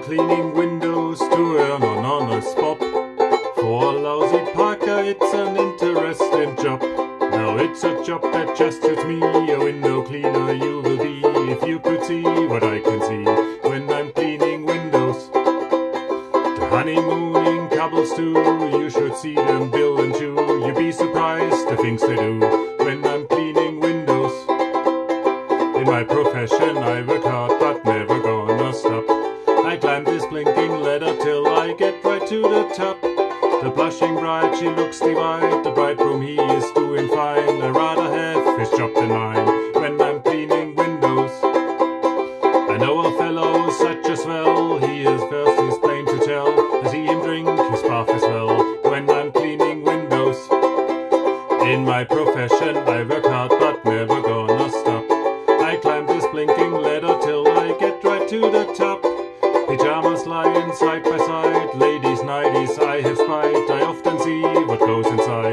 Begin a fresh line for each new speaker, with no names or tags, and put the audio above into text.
cleaning windows to earn an honest pop. For a lousy parker it's an interesting job. Now it's a job that just suits me, a window cleaner you will be if you could see what I can see when I'm cleaning windows. The honeymoon in Cobblestone, you should see them Bill and chew. You'd be surprised the things they do when I'm cleaning windows. In my profession I work hard but never till I get right to the top. The blushing bride, she looks divine. The bridegroom, he is doing fine. I rather have his job than mine when I'm cleaning windows. I know a fellow such as well. He is first, he's plain to tell. I see him drink his bath as well when I'm cleaning windows. In my profession, I work hard but never gonna stop. I climb this blinking ladder till I get right to the top. Pyjamas lying side by side, ladies' nighties I have spied. I often see what goes inside